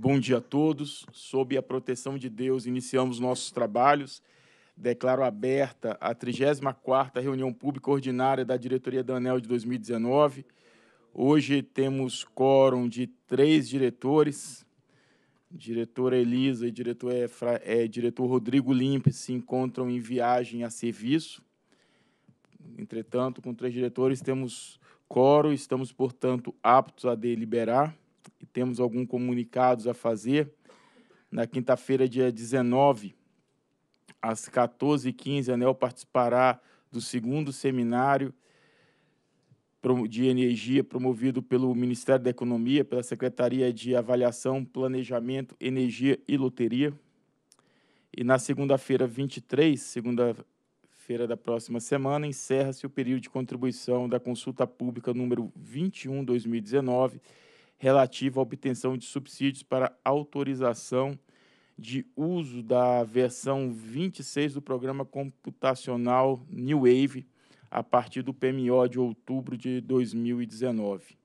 Bom dia a todos. Sob a proteção de Deus, iniciamos nossos trabalhos. Declaro aberta a 34ª reunião pública ordinária da diretoria da ANEL de 2019. Hoje temos quórum de três diretores. Diretora Elisa e diretor, Efra, é, diretor Rodrigo Limpe se encontram em viagem a serviço. Entretanto, com três diretores, temos quórum, estamos, portanto, aptos a deliberar temos alguns comunicados a fazer. Na quinta-feira, dia 19, às 14h15, a ANEL participará do segundo seminário de energia promovido pelo Ministério da Economia, pela Secretaria de Avaliação, Planejamento, Energia e Loteria. E na segunda-feira, 23, segunda-feira da próxima semana, encerra-se o período de contribuição da consulta pública número 21/2019 relativa à obtenção de subsídios para autorização de uso da versão 26 do programa computacional New Wave a partir do PMO de outubro de 2019.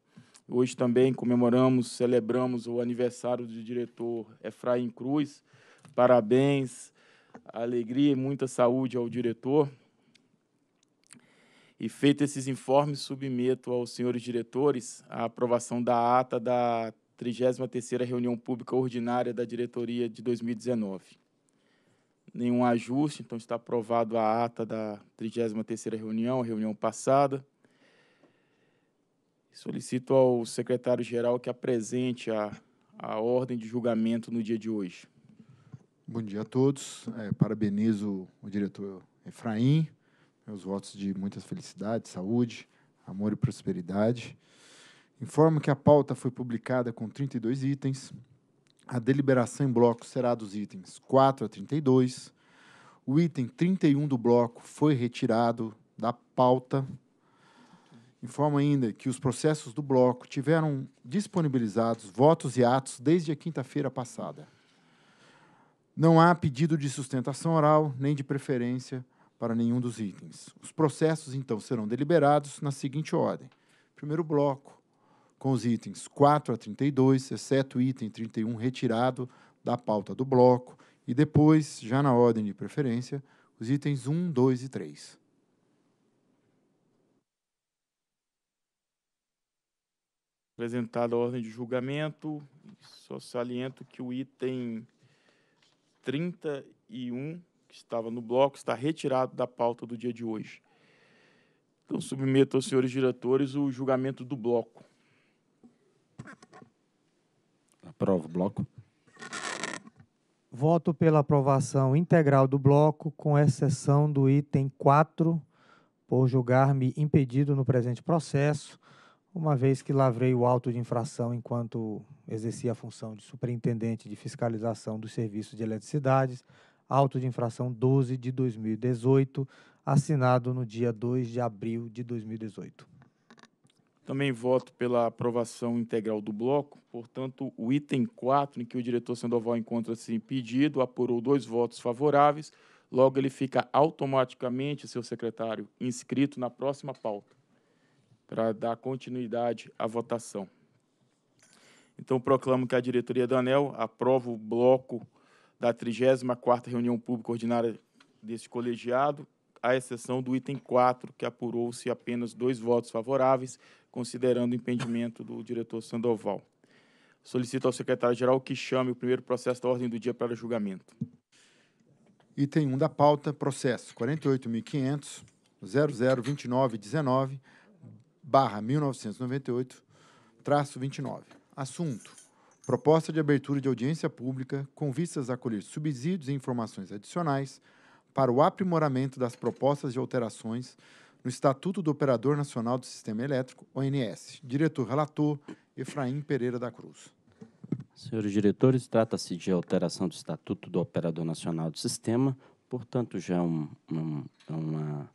Hoje também comemoramos, celebramos o aniversário do diretor Efraim Cruz. Parabéns, alegria e muita saúde ao diretor. E feito esses informes, submeto aos senhores diretores a aprovação da ata da 33ª reunião pública ordinária da diretoria de 2019. Nenhum ajuste, então está aprovado a ata da 33ª reunião, reunião passada. Solicito ao secretário-geral que apresente a, a ordem de julgamento no dia de hoje. Bom dia a todos. É, parabenizo o diretor Efraim, meus votos de muita felicidade, saúde, amor e prosperidade. Informo que a pauta foi publicada com 32 itens. A deliberação em bloco será dos itens 4 a 32. O item 31 do bloco foi retirado da pauta. Informo ainda que os processos do bloco tiveram disponibilizados votos e atos desde a quinta-feira passada. Não há pedido de sustentação oral nem de preferência para nenhum dos itens. Os processos, então, serão deliberados na seguinte ordem. Primeiro bloco, com os itens 4 a 32, exceto o item 31 retirado da pauta do bloco, e depois, já na ordem de preferência, os itens 1, 2 e 3. Apresentada a ordem de julgamento, só saliento que o item 31 que estava no bloco está retirado da pauta do dia de hoje. Então, submeto aos senhores diretores o julgamento do bloco. Aprovo o bloco. Voto pela aprovação integral do bloco, com exceção do item 4, por julgar-me impedido no presente processo, uma vez que lavrei o auto de infração enquanto exercia a função de superintendente de fiscalização dos serviços de eletricidades, auto de infração 12 de 2018, assinado no dia 2 de abril de 2018. Também voto pela aprovação integral do bloco. Portanto, o item 4, em que o diretor Sandoval encontra-se impedido, apurou dois votos favoráveis. Logo, ele fica automaticamente, seu secretário, inscrito na próxima pauta, para dar continuidade à votação. Então, proclamo que a diretoria da ANEL aprova o bloco da 34ª reunião pública ordinária deste colegiado, à exceção do item 4, que apurou-se apenas dois votos favoráveis, considerando o impedimento do diretor Sandoval. Solicito ao secretário-geral que chame o primeiro processo da ordem do dia para julgamento. Item 1 da pauta, processo 48.500, 002919, barra 1998, traço 29. Assunto Proposta de abertura de audiência pública com vistas a colher subsídios e informações adicionais para o aprimoramento das propostas de alterações no Estatuto do Operador Nacional do Sistema Elétrico, ONS. Diretor relator, Efraim Pereira da Cruz. Senhores diretores, trata-se de alteração do Estatuto do Operador Nacional do Sistema, portanto, já é, um, um, uma,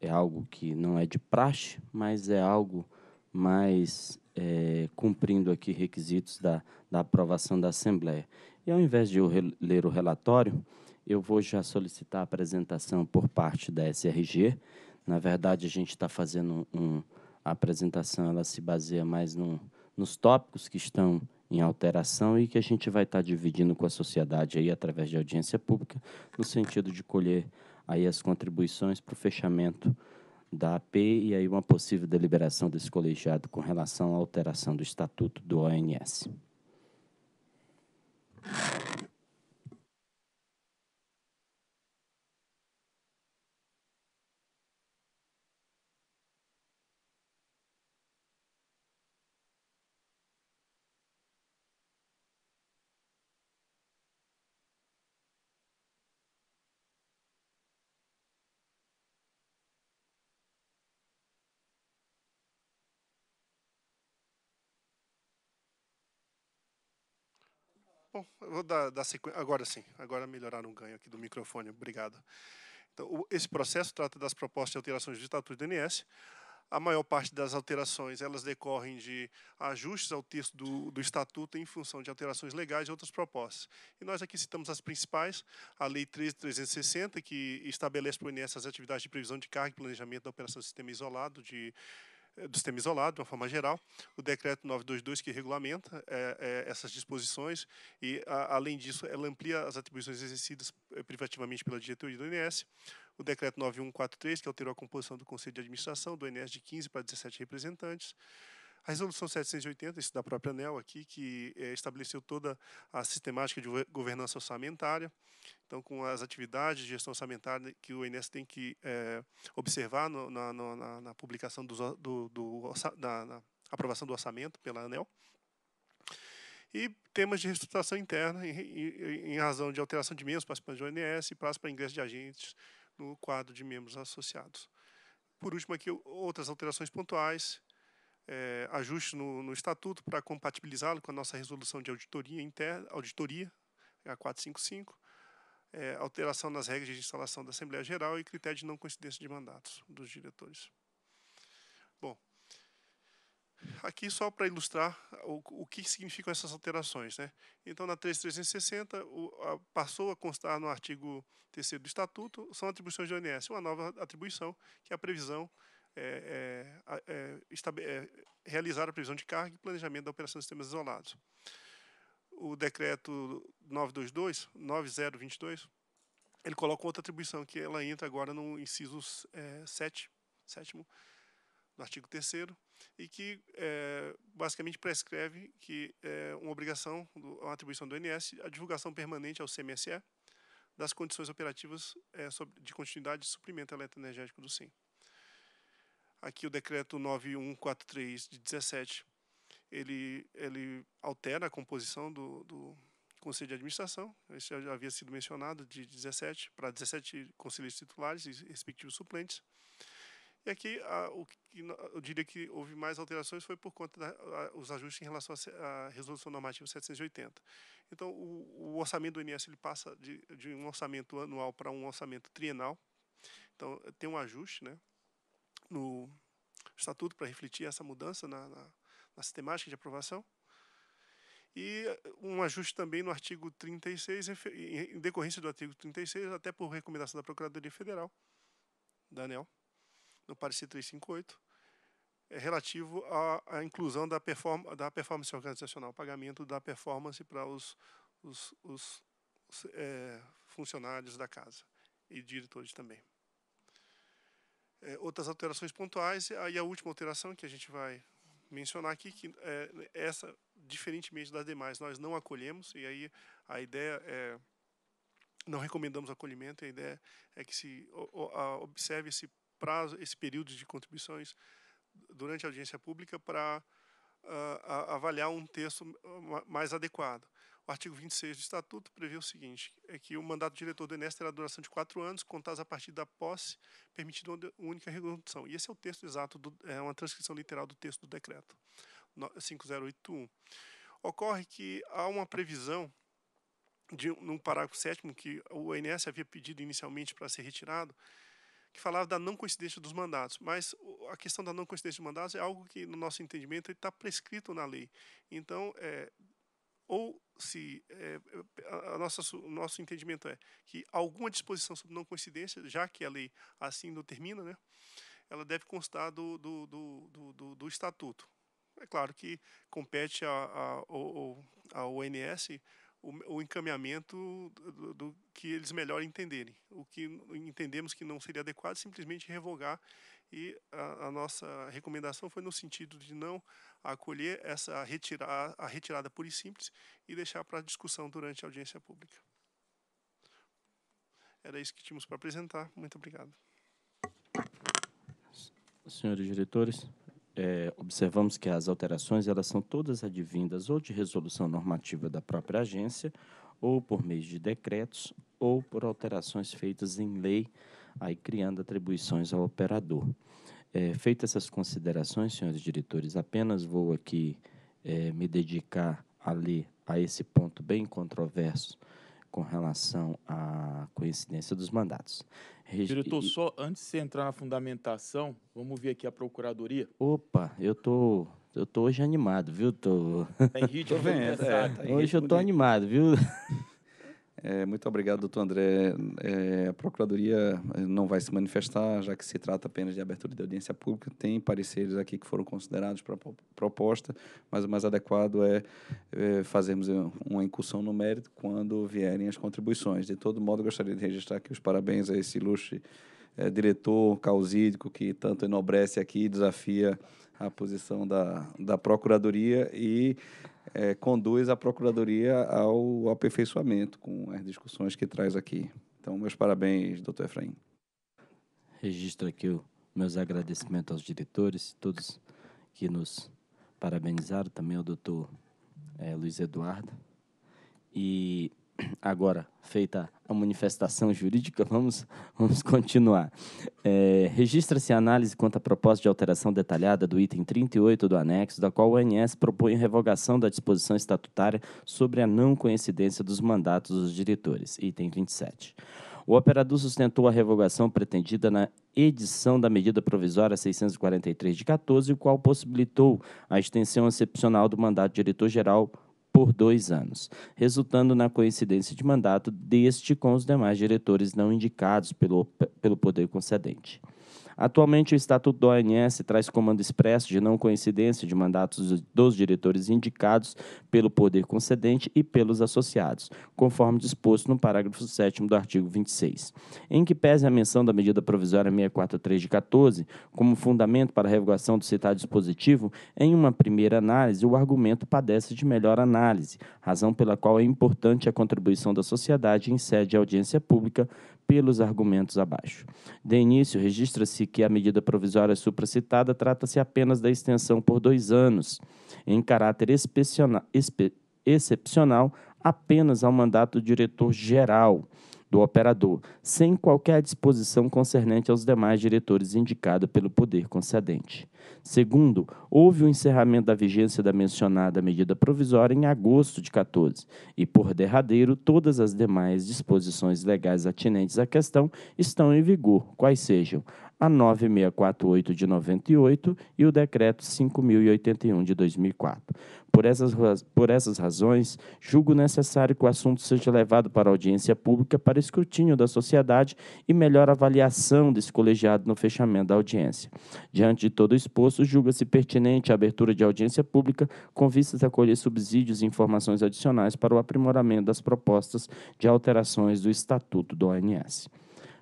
é algo que não é de praxe, mas é algo mais é, cumprindo aqui requisitos da, da aprovação da Assembleia. E ao invés de eu ler o relatório, eu vou já solicitar a apresentação por parte da SRG. Na verdade, a gente está fazendo um, a apresentação, ela se baseia mais no, nos tópicos que estão em alteração e que a gente vai estar dividindo com a sociedade aí através de audiência pública, no sentido de colher aí as contribuições para o fechamento da AP e aí uma possível deliberação desse colegiado com relação à alteração do estatuto do ONS. Bom, eu vou dar, dar sequência. Agora sim, agora melhoraram o ganho aqui do microfone. Obrigado. Então, o, esse processo trata das propostas de alterações do Estatuto do INS. A maior parte das alterações elas decorrem de ajustes ao texto do, do Estatuto em função de alterações legais e outras propostas. E nós aqui citamos as principais: a Lei 13.360, que estabelece para o INS as atividades de previsão de carga e planejamento da operação do sistema isolado de do sistema isolado, de uma forma geral, o decreto 922 que regulamenta é, é, essas disposições e, a, além disso, ela amplia as atribuições exercidas é, privativamente pela diretoria do INS, o decreto 9143 que alterou a composição do Conselho de Administração do INS de 15 para 17 representantes, a resolução 780, isso da própria ANEL aqui, que é, estabeleceu toda a sistemática de governança orçamentária, então com as atividades de gestão orçamentária que o INS tem que é, observar no, na, na, na, publicação do, do, do da, na aprovação do orçamento pela ANEL. E temas de reestruturação interna, em, em, razão de alteração de membros participantes do INS e prazo para ingresso de agentes no quadro de membros associados. Por último, aqui outras alterações pontuais, é, no, no estatuto para compatibilizá-lo com a nossa resolução de auditoria interna, auditoria, a 455, é, alteração nas regras de instalação da Assembleia Geral e critério de não coincidência de mandatos dos diretores. Bom, aqui só para ilustrar o, o que significam essas alterações. Né? Então, na 3360, o, a, passou a constar no artigo 3 do Estatuto, são atribuições do ONS, uma nova atribuição, que é a previsão é, é, é, realizar a previsão de carga e planejamento da operação de sistemas isolados. O decreto 922, 9022, ele coloca outra atribuição, que ela entra agora no inciso 7, sétimo, no artigo 3 e que basicamente prescreve que é uma obrigação, uma atribuição do INS, a divulgação permanente ao CMSE das condições operativas de continuidade de suprimento eletroenergético do SIM aqui o decreto 9143 de 17, ele, ele altera a composição do, do Conselho de Administração, isso já havia sido mencionado, de 17 para 17 conselheiros titulares e respectivos suplentes. E aqui, a, o que eu diria que houve mais alterações foi por conta dos ajustes em relação à Resolução Normativa 780. Então, o, o orçamento do INS ele passa de, de um orçamento anual para um orçamento trienal. Então, tem um ajuste, né? No estatuto para refletir essa mudança na, na, na sistemática de aprovação. E um ajuste também no artigo 36, em decorrência do artigo 36, até por recomendação da Procuradoria Federal, da ANEL, no parecer 358, é relativo à, à inclusão da, perform, da performance organizacional, pagamento da performance para os, os, os, os é, funcionários da casa e diretores também é, outras alterações pontuais, e a última alteração que a gente vai mencionar aqui, que é, essa, diferentemente das demais, nós não acolhemos, e aí a ideia é, não recomendamos acolhimento, a ideia é que se observe esse prazo, esse período de contribuições durante a audiência pública para uh, avaliar um texto mais adequado. O artigo 26 do Estatuto prevê o seguinte, é que o mandato diretor do Enes terá duração de quatro anos, contados a partir da posse, permitindo uma única recondução. E esse é o texto exato, do, é uma transcrição literal do texto do decreto 5081. Ocorre que há uma previsão de, no parágrafo 7 que o INS havia pedido inicialmente para ser retirado, que falava da não coincidência dos mandatos, mas a questão da não coincidência dos mandatos é algo que, no nosso entendimento, está prescrito na lei. Então, é, ou se é, a nossa, o nosso entendimento é que alguma disposição sobre não coincidência, já que a lei assim não termina, né, ela deve constar do, do, do, do, do estatuto. É claro que compete ao ONS o, o encaminhamento do, do, que eles melhor entenderem. O que entendemos que não seria adequado, simplesmente revogar. E a, a nossa recomendação foi no sentido de não acolher essa retirada, a retirada pura e simples e deixar para discussão durante a audiência pública. Era isso que tínhamos para apresentar. Muito obrigado. Senhores diretores, é, observamos que as alterações elas são todas advindas ou de resolução normativa da própria agência, ou por meio de decretos, ou por alterações feitas em lei, aí criando atribuições ao operador. É, feitas essas considerações, senhores diretores, apenas vou aqui é, me dedicar a ler a esse ponto bem controverso com relação à coincidência dos mandatos. Diretor, só antes de você entrar na fundamentação, vamos ver aqui a Procuradoria. Opa, eu tô, eu tô hoje animado, viu? Tô, tá em ritmo, vendo, é, tá Hoje eu tô animado, viu? É, muito obrigado, doutor André. É, a Procuradoria não vai se manifestar, já que se trata apenas de abertura de audiência pública. Tem pareceres aqui que foram considerados para proposta, mas o mais adequado é, é fazermos uma incursão no mérito quando vierem as contribuições. De todo modo, gostaria de registrar aqui os parabéns a esse ilustre é, diretor causídico que tanto enobrece aqui e desafia a posição da, da Procuradoria e é, conduz a Procuradoria ao aperfeiçoamento com as discussões que traz aqui. Então, meus parabéns, doutor Efraim. Registro aqui meus agradecimentos aos diretores, todos que nos parabenizaram, também ao doutor é, Luiz Eduardo. E Agora, feita a manifestação jurídica, vamos, vamos continuar. É, Registra-se a análise quanto à proposta de alteração detalhada do item 38 do anexo, da qual o ONS propõe revogação da disposição estatutária sobre a não coincidência dos mandatos dos diretores, item 27. O operador sustentou a revogação pretendida na edição da medida provisória 643 de 14, o qual possibilitou a extensão excepcional do mandato diretor-geral por dois anos, resultando na coincidência de mandato deste com os demais diretores não indicados pelo, pelo poder concedente. Atualmente, o Estatuto do ONS traz comando expresso de não coincidência de mandatos dos diretores indicados pelo poder concedente e pelos associados, conforme disposto no parágrafo 7 do artigo 26. Em que pese a menção da medida provisória 643 de 14 como fundamento para a revogação do citado dispositivo, em uma primeira análise, o argumento padece de melhor análise, razão pela qual é importante a contribuição da sociedade em sede de audiência pública pelos argumentos abaixo. De início, registra-se que a medida provisória supracitada trata-se apenas da extensão por dois anos, em caráter excepcional, apenas ao mandato do diretor-geral do operador, sem qualquer disposição concernente aos demais diretores indicados pelo poder concedente. Segundo, houve o encerramento da vigência da mencionada medida provisória em agosto de 14 e, por derradeiro, todas as demais disposições legais atinentes à questão estão em vigor, quais sejam a 9648 de 98 e o decreto 5081 de 2004. Por essas, por essas razões, julgo necessário que o assunto seja levado para audiência pública para escrutínio da sociedade e melhor avaliação desse colegiado no fechamento da audiência. Diante de todo o exposto, julga-se pertinente a abertura de audiência pública com vistas a colher subsídios e informações adicionais para o aprimoramento das propostas de alterações do Estatuto do ONS.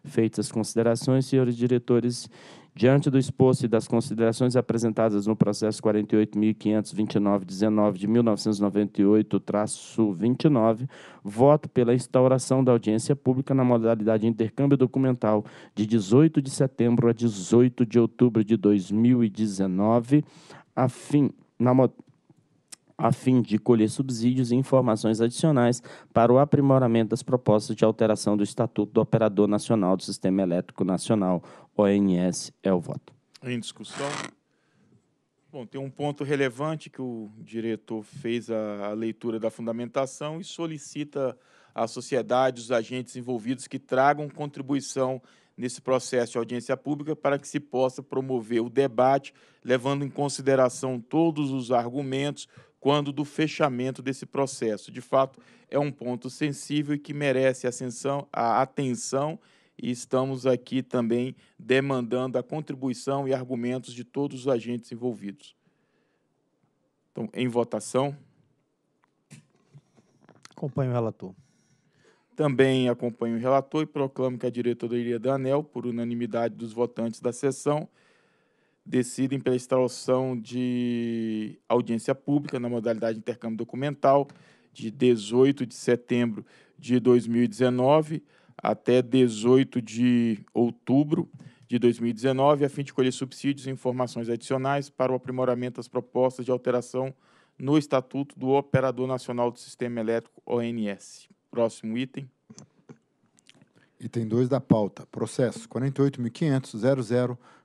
Feitas as considerações, senhores diretores Diante do exposto e das considerações apresentadas no processo 48.529.19 de 1998-29, voto pela instauração da audiência pública na modalidade de intercâmbio documental de 18 de setembro a 18 de outubro de 2019, a fim, na, a fim de colher subsídios e informações adicionais para o aprimoramento das propostas de alteração do Estatuto do Operador Nacional do Sistema Elétrico Nacional, ONS. É o voto. Em discussão. Bom, tem um ponto relevante que o diretor fez a, a leitura da fundamentação e solicita à sociedade, os agentes envolvidos que tragam contribuição nesse processo de audiência pública para que se possa promover o debate, levando em consideração todos os argumentos, quando do fechamento desse processo. De fato, é um ponto sensível e que merece ascensão, a atenção e estamos aqui também demandando a contribuição e argumentos de todos os agentes envolvidos. Então, em votação. Acompanho o relator. Também acompanho o relator e proclamo que a diretoria da ANEL, por unanimidade dos votantes da sessão, decidem pela instalação de audiência pública na modalidade de intercâmbio documental de 18 de setembro de 2019 até 18 de outubro de 2019, a fim de colher subsídios e informações adicionais para o aprimoramento das propostas de alteração no Estatuto do Operador Nacional do Sistema Elétrico, ONS. Próximo item. Item 2 da pauta. Processo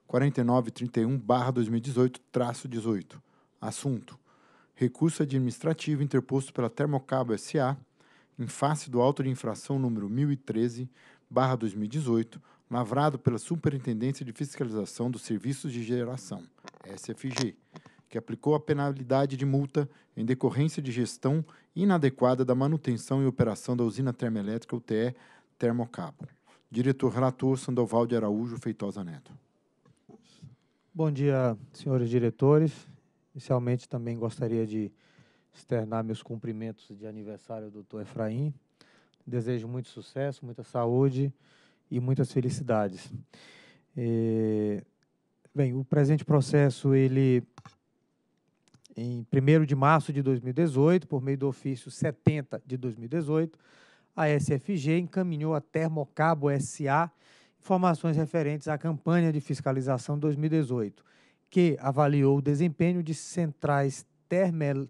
48.500.00.4931-2018-18. Assunto. Recurso administrativo interposto pela Termocabo S.A. em face do auto de infração número 1013-2018, lavrado pela Superintendência de Fiscalização dos Serviços de Geração, SFG, que aplicou a penalidade de multa em decorrência de gestão inadequada da manutenção e operação da usina termoelétrica UTE Termocabo. Diretor-relator Sandoval de Araújo Feitosa Neto. Bom dia, senhores diretores. Inicialmente, também gostaria de externar meus cumprimentos de aniversário ao doutor Efraim. Desejo muito sucesso, muita saúde e muitas felicidades. É, bem, o presente processo, ele, em 1 de março de 2018, por meio do ofício 70 de 2018, a SFG encaminhou a Termocabo SA informações referentes à campanha de fiscalização 2018, que avaliou o desempenho de centrais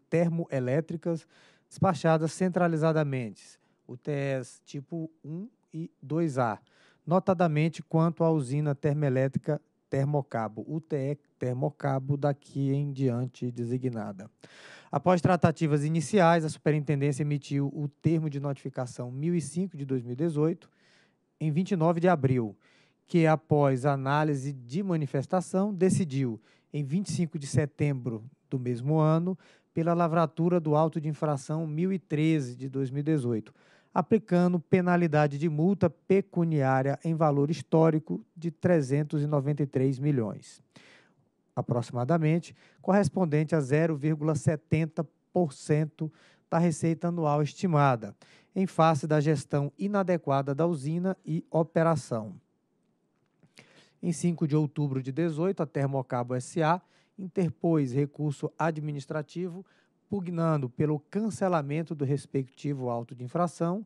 termoelétricas despachadas centralizadamente, UTS tipo 1 e 2A, notadamente quanto à usina termoelétrica Termocabo, UTE Termocabo, daqui em diante designada. Após tratativas iniciais, a Superintendência emitiu o termo de notificação 1005 de 2018, em 29 de abril, que, após análise de manifestação, decidiu, em 25 de setembro do mesmo ano, pela lavratura do auto de infração 1013 de 2018, aplicando penalidade de multa pecuniária em valor histórico de 393 milhões, aproximadamente, correspondente a 0,70% da receita anual estimada, em face da gestão inadequada da usina e operação. Em 5 de outubro de 18, a Termocabo SA interpôs recurso administrativo pugnando pelo cancelamento do respectivo auto de infração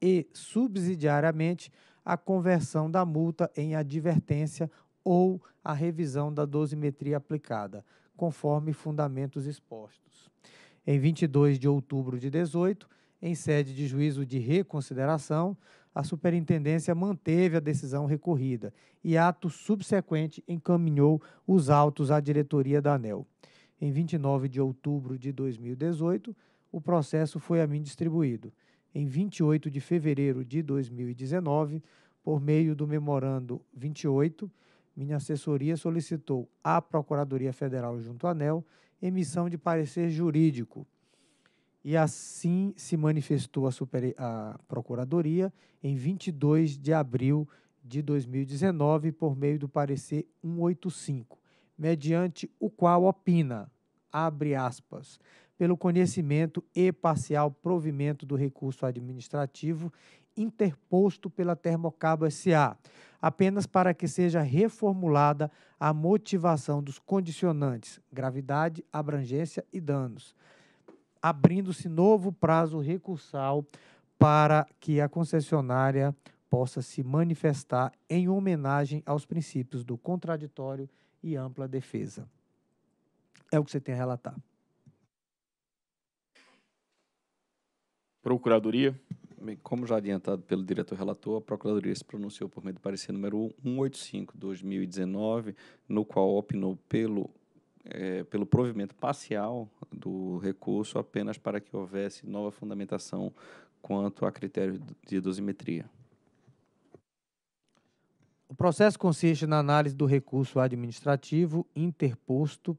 e, subsidiariamente, a conversão da multa em advertência ou a revisão da dosimetria aplicada, conforme fundamentos expostos. Em 22 de outubro de 18, em sede de juízo de reconsideração, a superintendência manteve a decisão recorrida e, ato subsequente, encaminhou os autos à diretoria da ANEL. Em 29 de outubro de 2018, o processo foi a mim distribuído. Em 28 de fevereiro de 2019, por meio do memorando 28, minha assessoria solicitou à Procuradoria Federal junto à ANEL emissão de parecer jurídico e assim se manifestou a, super, a Procuradoria em 22 de abril de 2019 por meio do parecer 185, mediante o qual opina, abre aspas, pelo conhecimento e parcial provimento do recurso administrativo interposto pela Termocabo SA, apenas para que seja reformulada a motivação dos condicionantes gravidade, abrangência e danos, abrindo-se novo prazo recursal para que a concessionária possa se manifestar em homenagem aos princípios do contraditório e ampla defesa. É o que você tem a relatar. Procuradoria. Bem, como já adiantado pelo diretor relator, a Procuradoria se pronunciou por meio do parecer número 185-2019, no qual opinou pelo é, pelo provimento parcial do recurso apenas para que houvesse nova fundamentação quanto a critérios de dosimetria. O processo consiste na análise do recurso administrativo interposto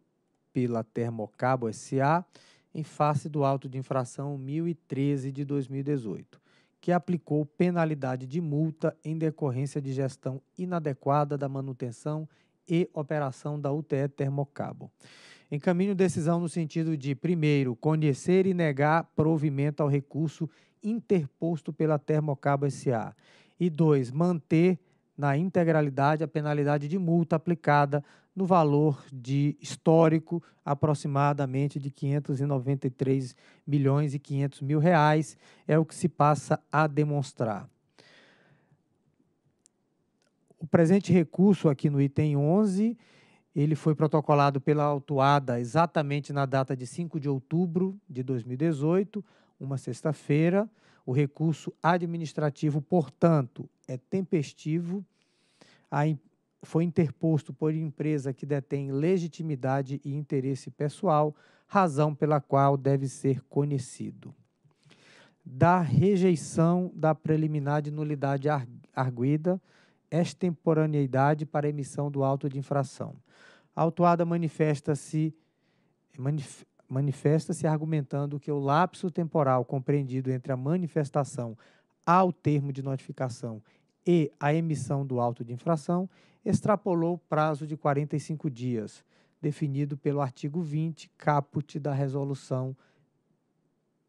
pela Termocabo SA em face do auto de infração 1013 de 2018, que aplicou penalidade de multa em decorrência de gestão inadequada da manutenção e operação da UTE Termocabo. Encaminho decisão no sentido de, primeiro, conhecer e negar provimento ao recurso interposto pela Termocabo SA. E dois, manter na integralidade a penalidade de multa aplicada no valor de histórico aproximadamente de 593 milhões e 500 mil reais é o que se passa a demonstrar. O presente recurso aqui no item 11, ele foi protocolado pela autuada exatamente na data de 5 de outubro de 2018, uma sexta-feira. O recurso administrativo, portanto, é tempestivo, foi interposto por empresa que detém legitimidade e interesse pessoal, razão pela qual deve ser conhecido. Da rejeição da preliminar de nulidade arguida, extemporaneidade para emissão do auto de infração. A autuada manifesta-se manif, manifesta-se argumentando que o lapso temporal compreendido entre a manifestação ao termo de notificação e a emissão do auto de infração extrapolou o prazo de 45 dias, definido pelo artigo 20, caput da resolução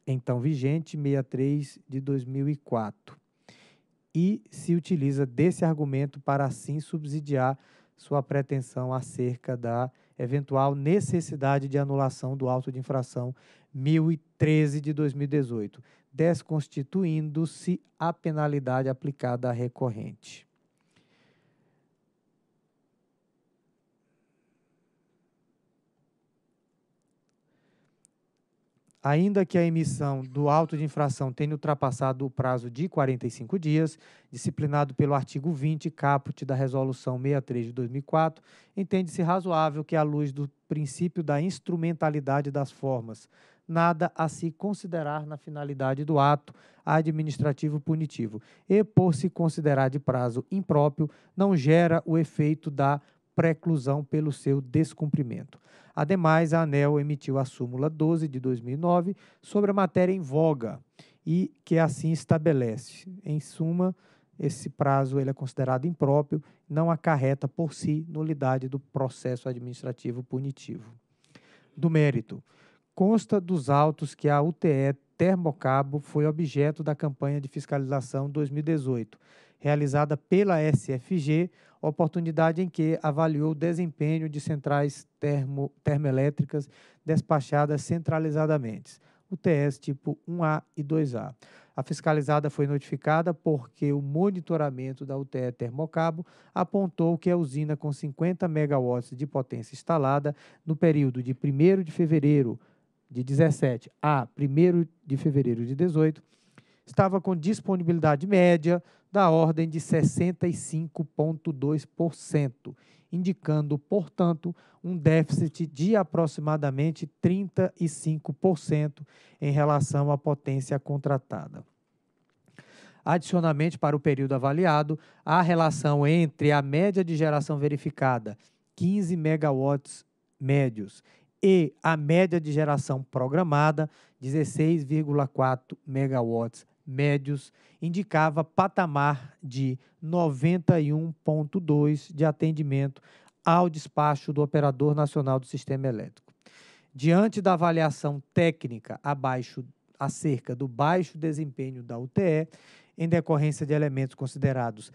então vigente 63 de 2004. E se utiliza desse argumento para assim subsidiar sua pretensão acerca da eventual necessidade de anulação do auto de infração 1013 de 2018, desconstituindo-se a penalidade aplicada à recorrente. Ainda que a emissão do auto de infração tenha ultrapassado o prazo de 45 dias, disciplinado pelo artigo 20, caput da Resolução 63 de 2004, entende-se razoável que, à luz do princípio da instrumentalidade das formas, nada a se considerar na finalidade do ato administrativo punitivo, e, por se considerar de prazo impróprio, não gera o efeito da preclusão pelo seu descumprimento. Ademais, a ANEL emitiu a súmula 12 de 2009 sobre a matéria em voga e que assim estabelece. Em suma, esse prazo ele é considerado impróprio, não acarreta por si nulidade do processo administrativo punitivo. Do mérito, consta dos autos que a UTE Termocabo foi objeto da campanha de fiscalização 2018, realizada pela SFG oportunidade em que avaliou o desempenho de centrais termo, termoelétricas despachadas centralizadamente, UTS tipo 1A e 2A. A fiscalizada foi notificada porque o monitoramento da UTE Termocabo apontou que a usina com 50 megawatts de potência instalada no período de 1 de fevereiro de 17 a 1 de fevereiro de 18 estava com disponibilidade média da ordem de 65,2%, indicando, portanto, um déficit de aproximadamente 35% em relação à potência contratada. Adicionalmente, para o período avaliado, a relação entre a média de geração verificada, 15 megawatts médios, e a média de geração programada, 16,4 megawatts médios indicava patamar de 91,2 de atendimento ao despacho do Operador Nacional do Sistema Elétrico. Diante da avaliação técnica abaixo acerca do baixo desempenho da UTE, em decorrência de elementos considerados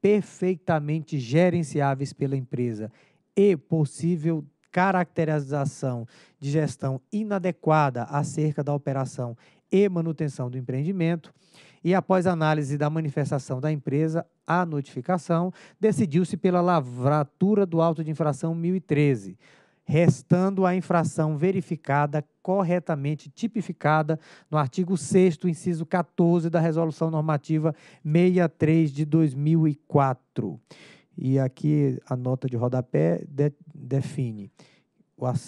perfeitamente gerenciáveis pela empresa e possível caracterização de gestão inadequada acerca da operação e manutenção do empreendimento. E após análise da manifestação da empresa, a notificação, decidiu-se pela lavratura do auto de infração 1013, restando a infração verificada corretamente tipificada no artigo 6 inciso 14 da Resolução Normativa 63 de 2004. E aqui a nota de rodapé de, define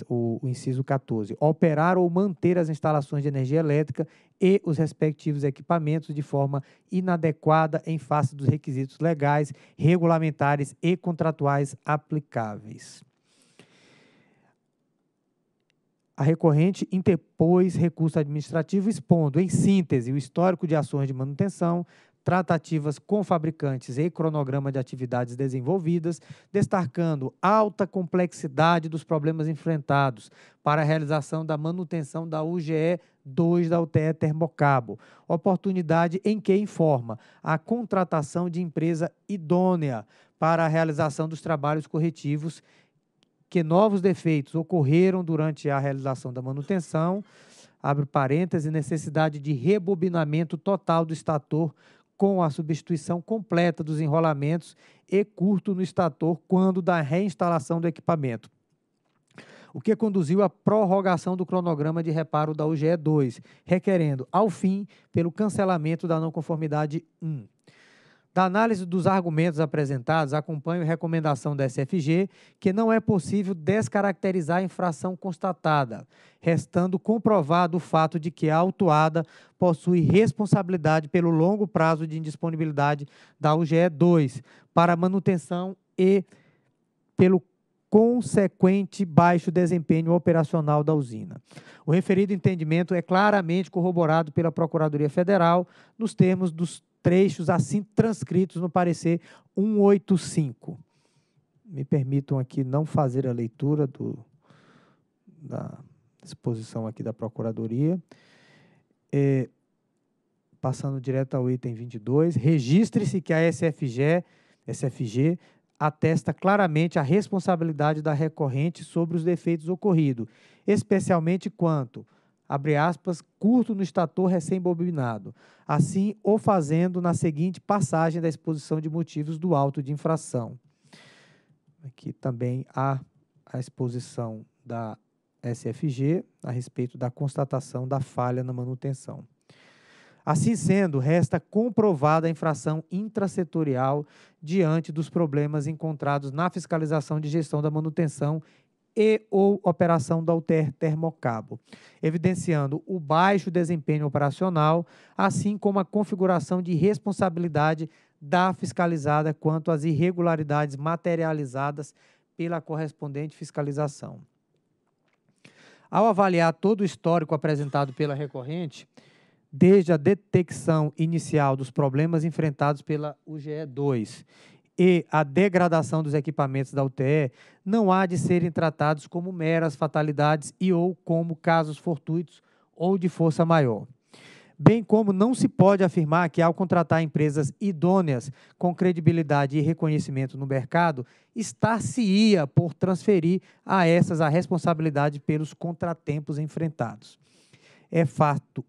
o, o, inciso 14, operar ou manter as instalações de energia elétrica e os respectivos equipamentos de forma inadequada em face dos requisitos legais, regulamentares e contratuais aplicáveis. A recorrente interpôs recurso administrativo expondo, em síntese, o histórico de ações de manutenção, tratativas com fabricantes e cronograma de atividades desenvolvidas, destacando alta complexidade dos problemas enfrentados para a realização da manutenção da UGE 2 da UTE Termocabo, oportunidade em que informa a contratação de empresa idônea para a realização dos trabalhos corretivos que novos defeitos ocorreram durante a realização da manutenção, abre parênteses, necessidade de rebobinamento total do estator com a substituição completa dos enrolamentos e curto no estator quando da reinstalação do equipamento. O que conduziu à prorrogação do cronograma de reparo da UGE 2, requerendo, ao fim, pelo cancelamento da não conformidade 1. Da análise dos argumentos apresentados, acompanho a recomendação da SFG que não é possível descaracterizar a infração constatada, restando comprovado o fato de que a autuada possui responsabilidade pelo longo prazo de indisponibilidade da UGE 2 para manutenção e pelo consequente baixo desempenho operacional da usina. O referido entendimento é claramente corroborado pela Procuradoria Federal nos termos dos trechos assim transcritos no parecer 185. Me permitam aqui não fazer a leitura do, da exposição aqui da Procuradoria. É, passando direto ao item 22, registre-se que a SFG, SFG atesta claramente a responsabilidade da recorrente sobre os defeitos ocorridos, especialmente quanto abre aspas, curto no estator recém-bobinado, assim o fazendo na seguinte passagem da exposição de motivos do auto de infração. Aqui também há a exposição da SFG a respeito da constatação da falha na manutenção. Assim sendo, resta comprovada a infração intrasetorial diante dos problemas encontrados na fiscalização de gestão da manutenção e ou operação da UTR Termocabo, evidenciando o baixo desempenho operacional, assim como a configuração de responsabilidade da fiscalizada quanto às irregularidades materializadas pela correspondente fiscalização. Ao avaliar todo o histórico apresentado pela recorrente, desde a detecção inicial dos problemas enfrentados pela UGE 2 e a degradação dos equipamentos da UTE não há de serem tratados como meras fatalidades e ou como casos fortuitos ou de força maior. Bem como não se pode afirmar que, ao contratar empresas idôneas com credibilidade e reconhecimento no mercado, estar-se-ia por transferir a essas a responsabilidade pelos contratempos enfrentados. É fato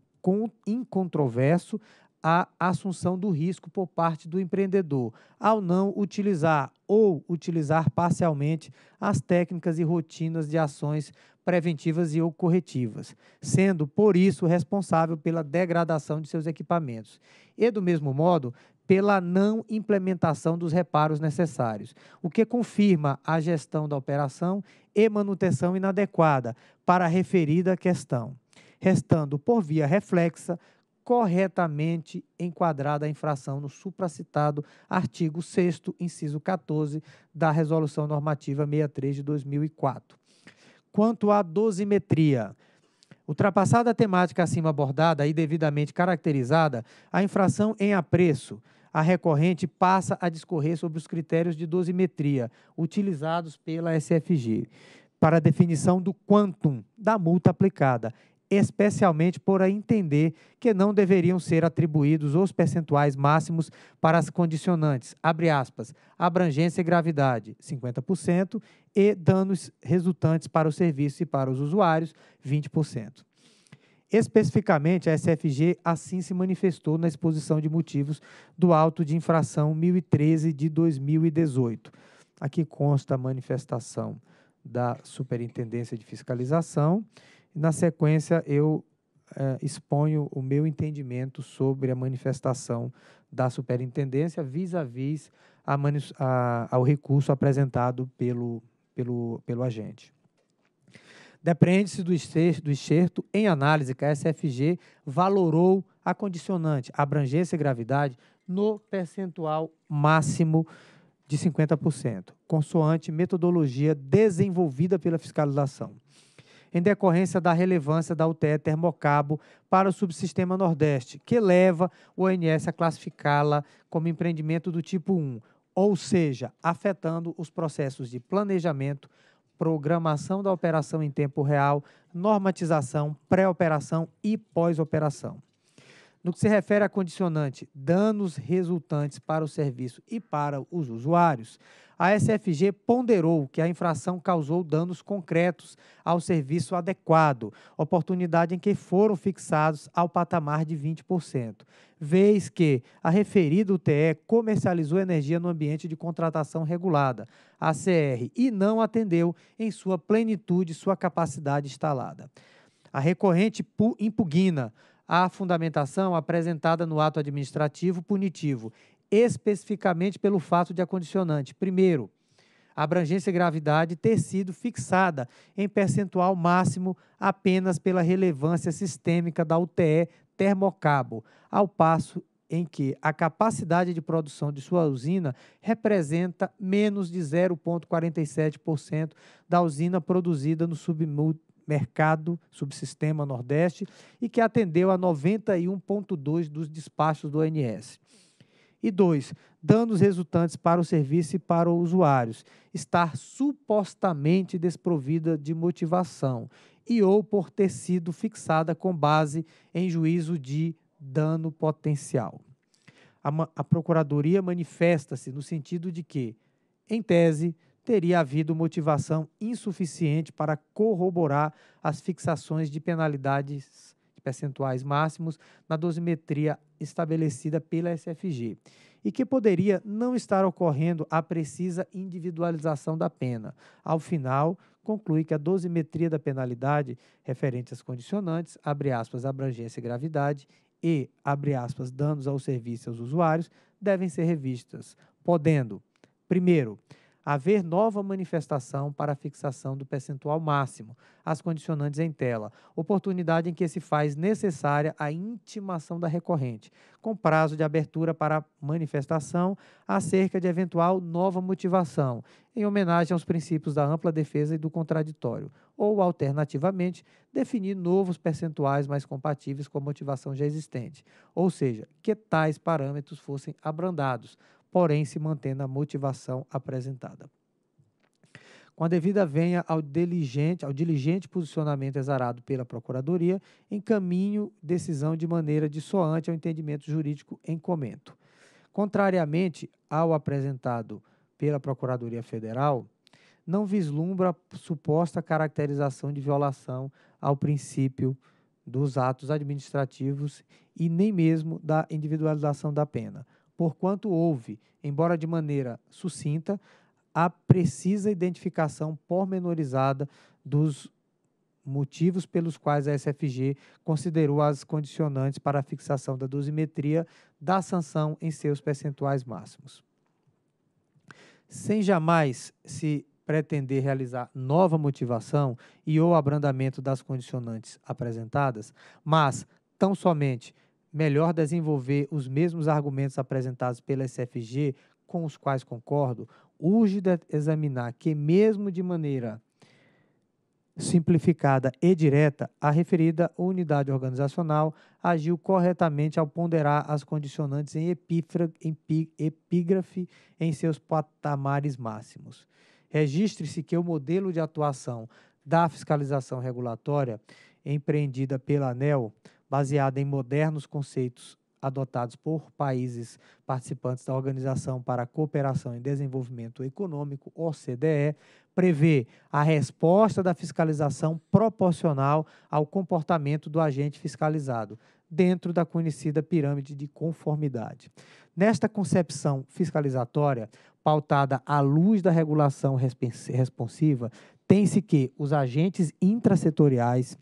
incontroverso a assunção do risco por parte do empreendedor, ao não utilizar ou utilizar parcialmente as técnicas e rotinas de ações preventivas e ou corretivas, sendo, por isso, responsável pela degradação de seus equipamentos. E, do mesmo modo, pela não implementação dos reparos necessários, o que confirma a gestão da operação e manutenção inadequada para a referida questão, restando, por via reflexa, corretamente enquadrada a infração no supracitado artigo 6 inciso 14 da Resolução Normativa 63 de 2004. Quanto à dosimetria, ultrapassada a temática acima abordada e devidamente caracterizada, a infração em apreço, a recorrente passa a discorrer sobre os critérios de dosimetria utilizados pela SFG para definição do quantum da multa aplicada, especialmente por entender que não deveriam ser atribuídos os percentuais máximos para as condicionantes, abre aspas, abrangência e gravidade, 50%, e danos resultantes para o serviço e para os usuários, 20%. Especificamente, a SFG assim se manifestou na exposição de motivos do auto de infração 1013 de 2018. Aqui consta a manifestação da Superintendência de Fiscalização na sequência, eu é, exponho o meu entendimento sobre a manifestação da superintendência vis-à-vis a, ao recurso apresentado pelo, pelo, pelo agente. Depreende-se do do excerto em análise que a SFG valorou a condicionante abrangência e gravidade no percentual máximo de 50%, consoante metodologia desenvolvida pela fiscalização em decorrência da relevância da UTE Termocabo para o subsistema Nordeste, que leva o ONS a classificá-la como empreendimento do tipo 1, ou seja, afetando os processos de planejamento, programação da operação em tempo real, normatização, pré-operação e pós-operação. No que se refere a condicionante danos resultantes para o serviço e para os usuários, a SFG ponderou que a infração causou danos concretos ao serviço adequado, oportunidade em que foram fixados ao patamar de 20%, vez que a referida UTE comercializou energia no ambiente de contratação regulada, ACR, e não atendeu em sua plenitude sua capacidade instalada. A recorrente impugna a fundamentação apresentada no ato administrativo punitivo especificamente pelo fato de a condicionante, primeiro, a abrangência e gravidade ter sido fixada em percentual máximo apenas pela relevância sistêmica da UTE termocabo, ao passo em que a capacidade de produção de sua usina representa menos de 0,47% da usina produzida no submercado, subsistema Nordeste, e que atendeu a 91,2% dos despachos do ONS. E dois, danos resultantes para o serviço e para os usuários. Estar supostamente desprovida de motivação e ou por ter sido fixada com base em juízo de dano potencial. A, a Procuradoria manifesta-se no sentido de que, em tese, teria havido motivação insuficiente para corroborar as fixações de penalidades percentuais máximos na dosimetria estabelecida pela SFG e que poderia não estar ocorrendo a precisa individualização da pena. Ao final, conclui que a dosimetria da penalidade referente às condicionantes, abre aspas, abrangência e gravidade, e, abre aspas, danos ao serviço aos usuários, devem ser revistas, podendo, primeiro, haver nova manifestação para a fixação do percentual máximo, as condicionantes em tela, oportunidade em que se faz necessária a intimação da recorrente, com prazo de abertura para manifestação acerca de eventual nova motivação, em homenagem aos princípios da ampla defesa e do contraditório, ou, alternativamente, definir novos percentuais mais compatíveis com a motivação já existente, ou seja, que tais parâmetros fossem abrandados, porém se mantendo a motivação apresentada. Com a devida venha ao diligente, ao diligente posicionamento exarado pela Procuradoria, encaminho decisão de maneira dissoante ao entendimento jurídico em comento. Contrariamente ao apresentado pela Procuradoria Federal, não vislumbra suposta caracterização de violação ao princípio dos atos administrativos e nem mesmo da individualização da pena, porquanto houve, embora de maneira sucinta, a precisa identificação pormenorizada dos motivos pelos quais a SFG considerou as condicionantes para a fixação da dosimetria da sanção em seus percentuais máximos. Sem jamais se pretender realizar nova motivação e ou abrandamento das condicionantes apresentadas, mas tão somente melhor desenvolver os mesmos argumentos apresentados pela SFG, com os quais concordo, urge examinar que, mesmo de maneira simplificada e direta, a referida unidade organizacional agiu corretamente ao ponderar as condicionantes em, em epígrafe em seus patamares máximos. Registre-se que o modelo de atuação da fiscalização regulatória empreendida pela ANEL baseada em modernos conceitos adotados por países participantes da Organização para a Cooperação e Desenvolvimento Econômico, OCDE, prevê a resposta da fiscalização proporcional ao comportamento do agente fiscalizado, dentro da conhecida pirâmide de conformidade. Nesta concepção fiscalizatória, pautada à luz da regulação responsiva, tem-se que os agentes intrasetoriais,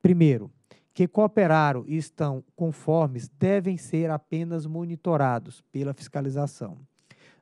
primeiro, que cooperaram e estão conformes devem ser apenas monitorados pela fiscalização.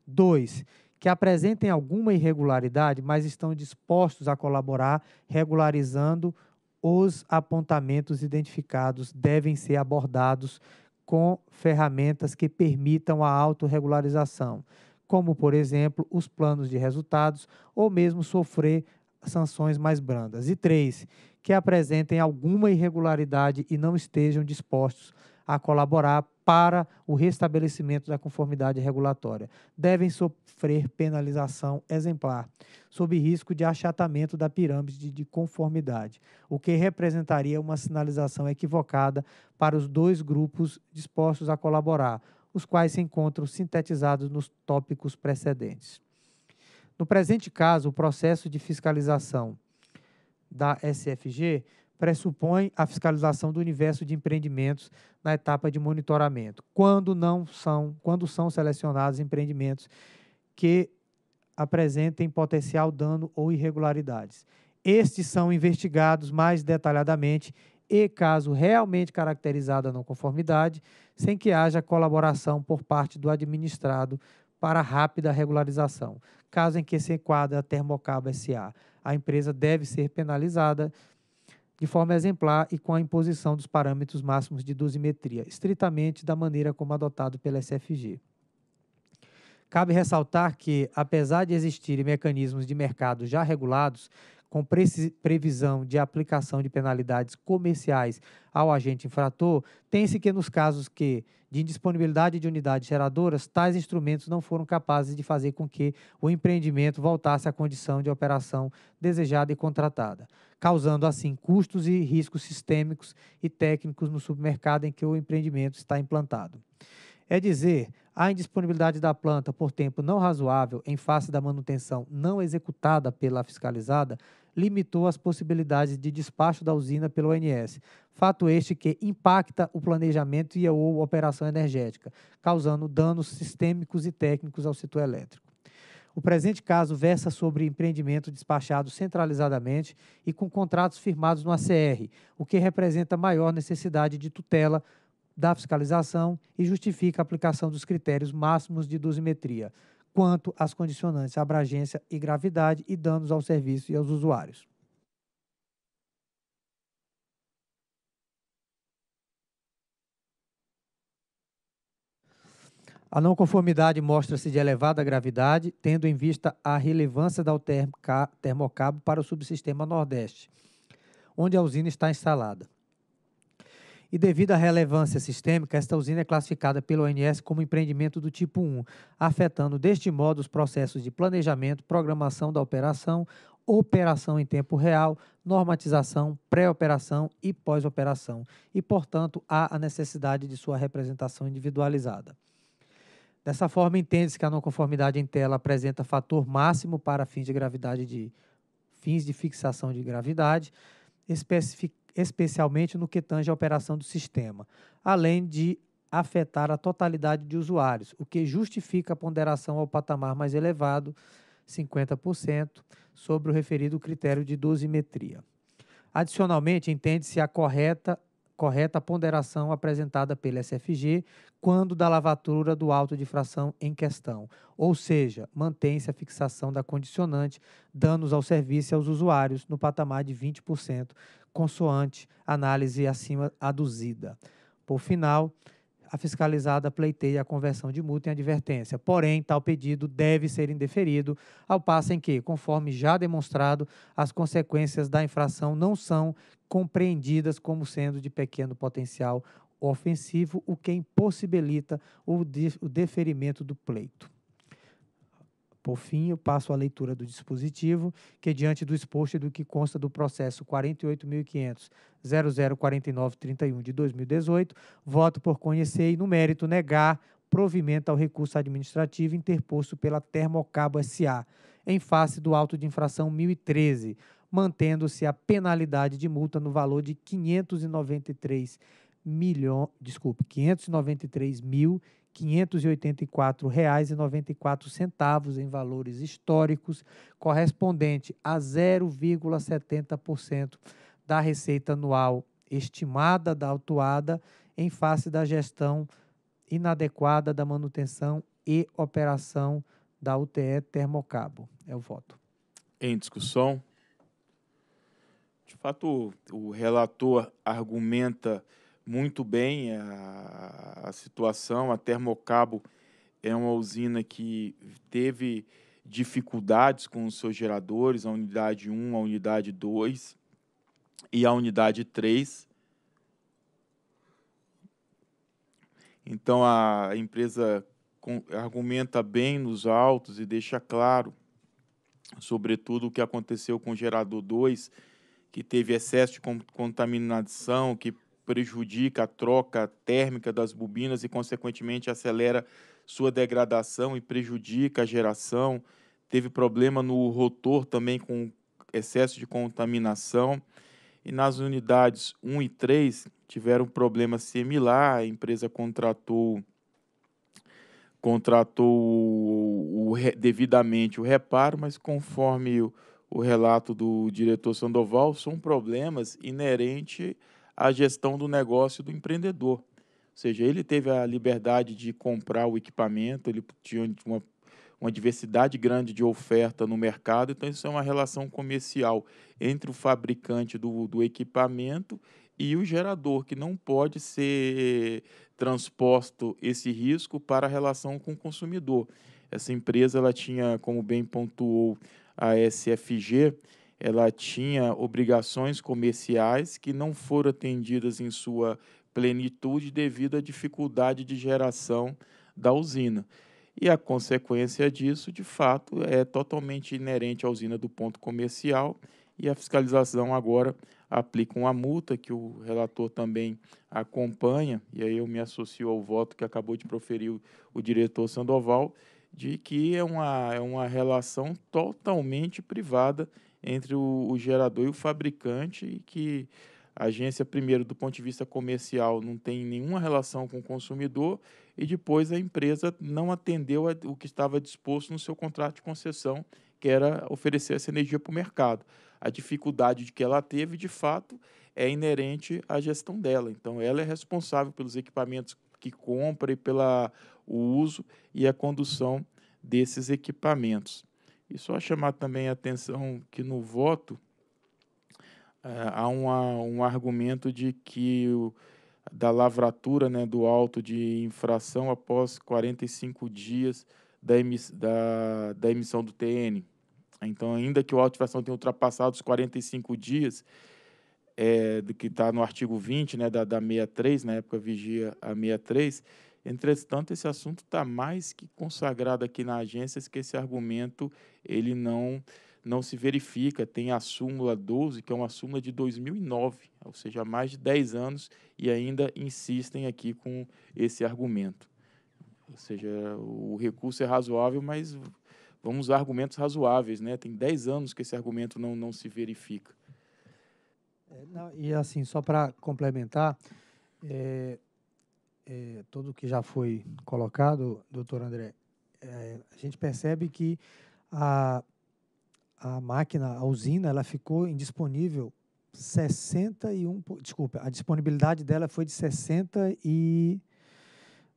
Dois, que apresentem alguma irregularidade, mas estão dispostos a colaborar, regularizando os apontamentos identificados, devem ser abordados com ferramentas que permitam a autorregularização, como, por exemplo, os planos de resultados, ou mesmo sofrer sanções mais brandas. E três, que apresentem alguma irregularidade e não estejam dispostos a colaborar para o restabelecimento da conformidade regulatória. Devem sofrer penalização exemplar, sob risco de achatamento da pirâmide de conformidade, o que representaria uma sinalização equivocada para os dois grupos dispostos a colaborar, os quais se encontram sintetizados nos tópicos precedentes. No presente caso, o processo de fiscalização da SFG pressupõe a fiscalização do universo de empreendimentos na etapa de monitoramento, quando não são, quando são selecionados empreendimentos que apresentem potencial dano ou irregularidades. Estes são investigados mais detalhadamente e, caso realmente caracterizada a não conformidade, sem que haja colaboração por parte do administrado para rápida regularização. Caso em que se enquadre a Termocabo SA, a empresa deve ser penalizada de forma exemplar e com a imposição dos parâmetros máximos de dosimetria, estritamente da maneira como adotado pela SFG. Cabe ressaltar que, apesar de existirem mecanismos de mercado já regulados, com previsão de aplicação de penalidades comerciais ao agente infrator, tem-se que, nos casos que de indisponibilidade de unidades geradoras, tais instrumentos não foram capazes de fazer com que o empreendimento voltasse à condição de operação desejada e contratada, causando assim custos e riscos sistêmicos e técnicos no supermercado em que o empreendimento está implantado. É dizer, a indisponibilidade da planta por tempo não razoável em face da manutenção não executada pela fiscalizada limitou as possibilidades de despacho da usina pelo ONS. Fato este que impacta o planejamento e ou operação energética, causando danos sistêmicos e técnicos ao setor elétrico. O presente caso versa sobre empreendimento despachado centralizadamente e com contratos firmados no ACR, o que representa maior necessidade de tutela da fiscalização e justifica a aplicação dos critérios máximos de dosimetria, quanto às condicionantes abrangência e gravidade e danos ao serviço e aos usuários. A não conformidade mostra-se de elevada gravidade, tendo em vista a relevância da termocabo para o subsistema Nordeste, onde a usina está instalada. E devido à relevância sistêmica, esta usina é classificada pelo ONS como empreendimento do tipo 1, afetando deste modo os processos de planejamento, programação da operação, operação em tempo real, normatização, pré-operação e pós-operação, e, portanto, há a necessidade de sua representação individualizada. Dessa forma, entende-se que a não conformidade em tela apresenta fator máximo para fins de gravidade de fins de fixação de gravidade, especific, especialmente no que tange a operação do sistema, além de afetar a totalidade de usuários, o que justifica a ponderação ao patamar mais elevado, 50%, sobre o referido critério de dosimetria. Adicionalmente, entende-se a correta correta ponderação apresentada pela SFG quando da lavatura do auto de fração em questão, ou seja, mantém-se a fixação da condicionante danos ao serviço e aos usuários no patamar de 20%, consoante análise acima aduzida. Por final, a fiscalizada pleiteia a conversão de multa em advertência. Porém, tal pedido deve ser indeferido, ao passo em que, conforme já demonstrado, as consequências da infração não são compreendidas como sendo de pequeno potencial ofensivo, o que impossibilita o, deferimento do pleito. Por fim, eu passo a leitura do dispositivo, que diante do exposto e do que consta do processo 48.500.004931 de 2018, voto por conhecer e, no mérito, negar provimento ao recurso administrativo interposto pela Termocabo SA, em face do auto de infração 1013, mantendo-se a penalidade de multa no valor de 593 milhões, desculpe, 593 mil R$ 584,94 em valores históricos, correspondente a 0,70% da receita anual estimada da autuada em face da gestão inadequada da manutenção e operação da UTE Termocabo. É o voto. Em discussão. De fato, o relator argumenta muito bem a, a situação. A Termocabo é uma usina que teve dificuldades com os seus geradores, a unidade 1, a unidade 2 e a unidade 3. Então a empresa argumenta bem nos autos e deixa claro, sobretudo, o que aconteceu com o gerador 2, que teve excesso de contaminação, que prejudica a troca térmica das bobinas e, consequentemente, acelera sua degradação e prejudica a geração. Teve problema no rotor também com excesso de contaminação. E nas unidades 1 e 3 tiveram problema similar, a empresa contratou contratou o, o, devidamente o reparo, mas conforme o, o relato do diretor Sandoval, são problemas inerentes à gestão do negócio do empreendedor. Ou seja, ele teve a liberdade de comprar o equipamento, ele tinha uma, uma diversidade grande de oferta no mercado, então isso é uma relação comercial entre o fabricante do, do equipamento e o gerador, que não pode ser transposto esse risco para a relação com o consumidor. Essa empresa ela tinha, como bem pontuou a SFG, ela tinha obrigações comerciais que não foram atendidas em sua plenitude devido à dificuldade de geração da usina. E a consequência disso, de fato, é totalmente inerente à usina do ponto comercial e a fiscalização agora aplica uma multa que o relator também acompanha, e aí eu me associo ao voto que acabou de proferir o, o diretor Sandoval, de que é uma, é uma relação totalmente privada entre o, o gerador e o fabricante, e que a agência, primeiro, do ponto de vista comercial, não tem nenhuma relação com o consumidor, e depois a empresa não atendeu o que estava disposto no seu contrato de concessão, que era oferecer essa energia para o mercado a dificuldade de que ela teve, de fato, é inerente à gestão dela. Então, ela é responsável pelos equipamentos que compra e pelo uso e a condução desses equipamentos. E só chamar também a atenção que no voto é, há uma, um argumento de que o, da lavratura né, do auto de infração após 45 dias da, da, da emissão do TN. Então, ainda que o auto de infração tenha ultrapassado os 45 dias, é, do que está no artigo 20 né, da, da 63, na época vigia a 63, entretanto, esse assunto está mais que consagrado aqui na agência, que esse argumento ele não, não se verifica. Tem a súmula 12, que é uma súmula de 2009, ou seja, mais de 10 anos, e ainda insistem aqui com esse argumento. Ou seja, o recurso é razoável, mas vamos usar argumentos razoáveis, né? Tem 10 anos que esse argumento não, não se verifica. É, não, e assim, só para complementar, é, é, tudo que já foi colocado, doutor André, é, a gente percebe que a, a máquina, a usina, ela ficou indisponível 61, desculpa, a disponibilidade dela foi de 60 e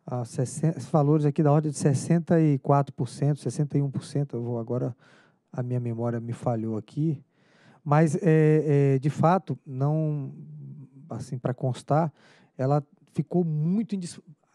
a 60, valores aqui da ordem de 64%, 61%, eu vou agora, a minha memória me falhou aqui, mas, é, é, de fato, não, assim, para constar, ela ficou muito,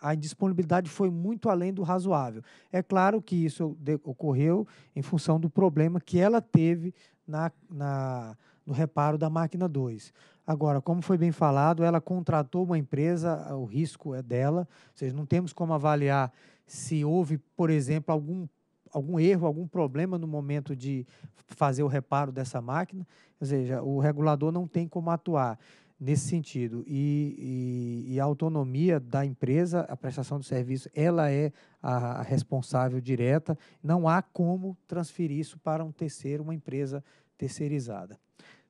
a indisponibilidade foi muito além do razoável. É claro que isso ocorreu em função do problema que ela teve na, na no reparo da máquina 2. Agora, como foi bem falado, ela contratou uma empresa, o risco é dela, ou seja, não temos como avaliar se houve, por exemplo, algum, algum erro, algum problema no momento de fazer o reparo dessa máquina, ou seja, o regulador não tem como atuar nesse sentido. E, e, e, a autonomia da empresa, a prestação do serviço, ela é a, responsável direta, não há como transferir isso para um terceiro, uma empresa terceirizada.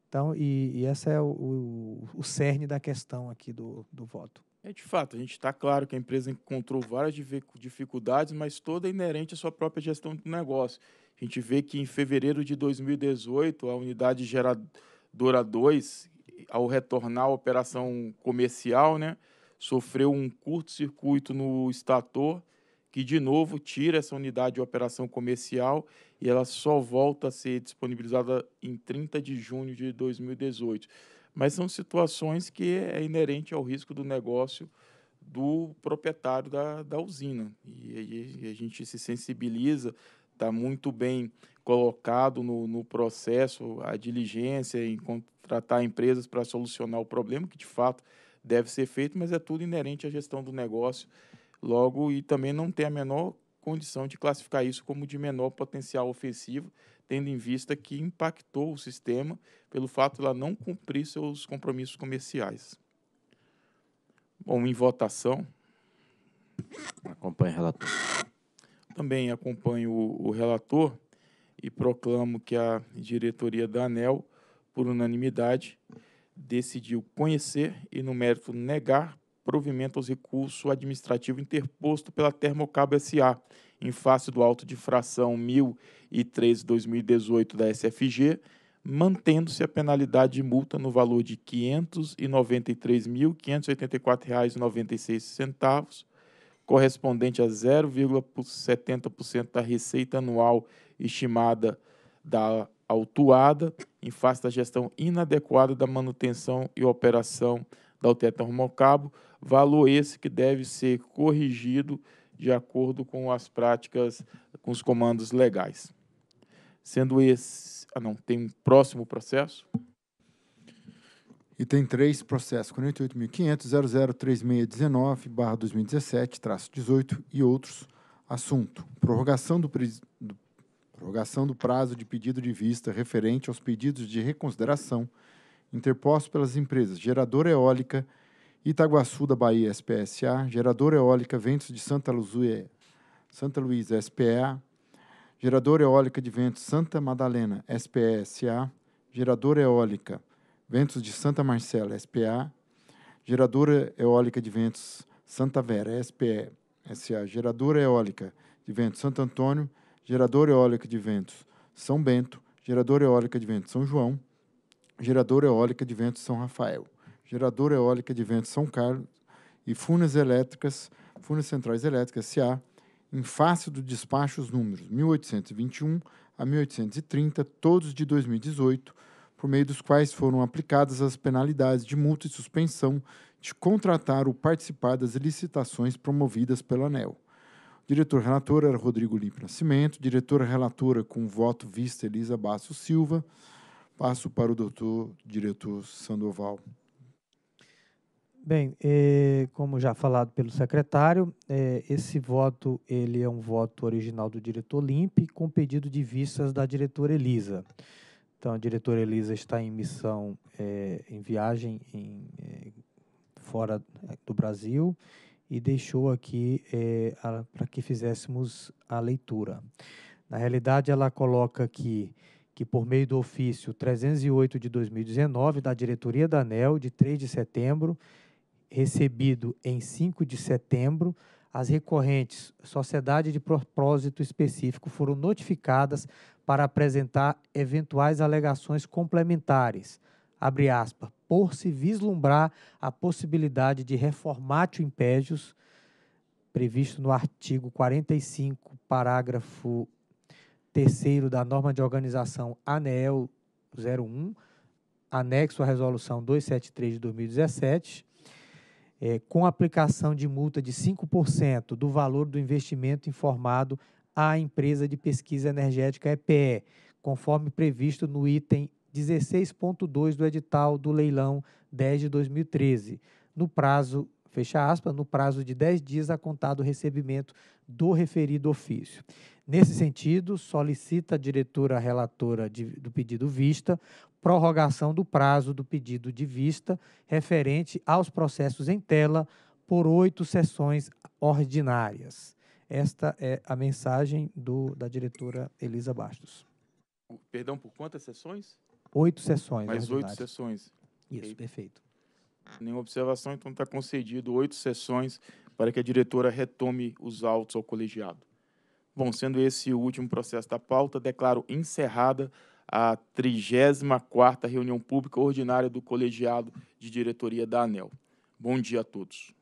Então, e, e esse é o, o, o, cerne da questão aqui do, do voto. É de fato, a gente está claro que a empresa encontrou várias dificuldades, mas toda inerente à sua própria gestão do negócio. A gente vê que em fevereiro de 2018, a unidade geradora 2, ao retornar à operação comercial, né, sofreu um curto-circuito no estator que de novo tira essa unidade de operação comercial e ela só volta a ser disponibilizada em 30 de junho de 2018. Mas são situações que é inerente ao risco do negócio do proprietário da, da usina. E, e a gente se sensibiliza está muito bem colocado no, no processo, a diligência em contratar empresas para solucionar o problema, que de fato deve ser feito, mas é tudo inerente à gestão do negócio. Logo, e também não tem a menor condição de classificar isso como de menor potencial ofensivo, tendo em vista que impactou o sistema pelo fato de ela não cumprir seus compromissos comerciais. Bom, em votação. Acompanhe o relator. Também acompanho o, o relator e proclamo que a diretoria da ANEL, por unanimidade, decidiu conhecer e, no mérito, negar provimento aos recursos administrativo interposto pela Termocabo SA, em face do auto de infração 1013-2018 da SFG, mantendo-se a penalidade de multa no valor de R$ 593.584,96, correspondente a 0,70% da receita anual estimada da autuada, em face da gestão inadequada da manutenção e operação da UTE Termocabo, valor esse que deve ser corrigido de acordo com as práticas, com os comandos legais. Sendo esse. Ah, não, tem um próximo processo? E tem três processos: 48.500.003619-2017-18 e outros. Assunto: prorrogação do, prorrogação do prazo de pedido de vista referente aos pedidos de reconsideração interpostos pelas empresas Geradora Eólica Itaguaçu da Bahia SPSA, Geradora Eólica Ventos de Santa Luzia, Santa Luísa SPA, Geradora Eólica de Ventos Santa Madalena SPSA, Geradora Eólica Ventos de Santa Marcela SPA, Geradora Eólica de Ventos Santa Vera SPE SA, Geradora Eólica de Ventos Santo Antônio, Geradora Eólica de Ventos São Bento, Geradora Eólica de Ventos São João, Geradora Eólica de Ventos São Rafael geradora eólica de vento São Carlos e Furnas Elétricas, Furnas Centrais Elétricas SA, em face do despacho os números 1821 a 1830, todos de 2018, por meio dos quais foram aplicadas as penalidades de multa e suspensão de contratar ou participar das licitações promovidas pela ANEL. O diretor relator era Rodrigo Limpo Nascimento, diretora relatora com voto vista Elisa Basso Silva. Passo para o doutor diretor Sandoval. Bem, eh, como já falado pelo secretário, eh, esse voto ele é um voto original do diretor Limpe com pedido de vistas da diretora Elisa. Então, a diretora Elisa está em missão, eh, em viagem em, fora do Brasil e deixou aqui para que fizéssemos a leitura. Na realidade, ela coloca aqui que por meio do ofício 308 de 2019 da diretoria da ANEL, de 3 de setembro, recebido em 5 de setembro, as recorrentes Sociedade de Propósito Específico foram notificadas para apresentar eventuais alegações complementares, abre aspas, por se vislumbrar a possibilidade de reformatio impégios previsto no artigo 45, parágrafo 3 da norma de organização ANEL 01, anexo à resolução 273 de 2017, é, com aplicação de multa de 5% do valor do investimento informado à empresa de pesquisa energética EPE, conforme previsto no item 16.2 do edital do leilão 10 de 2013, no prazo, fecha aspas, no prazo de 10 dias a contar do recebimento do referido ofício. Nesse sentido, solicita a diretora relatora de, do pedido vista prorrogação do prazo do pedido de vista referente aos processos em tela por oito sessões ordinárias. Esta é a mensagem do, da diretora Elisa Bastos. Perdão, por quantas sessões? Oito sessões. Mais oito sessões. Isso, okay. perfeito. Nenhuma observação, então está concedido oito sessões para que a diretora retome os autos ao colegiado. Bom, sendo esse o último processo da pauta, declaro encerrada a 34ª reunião pública ordinária do colegiado de diretoria da ANEL. Bom dia a todos.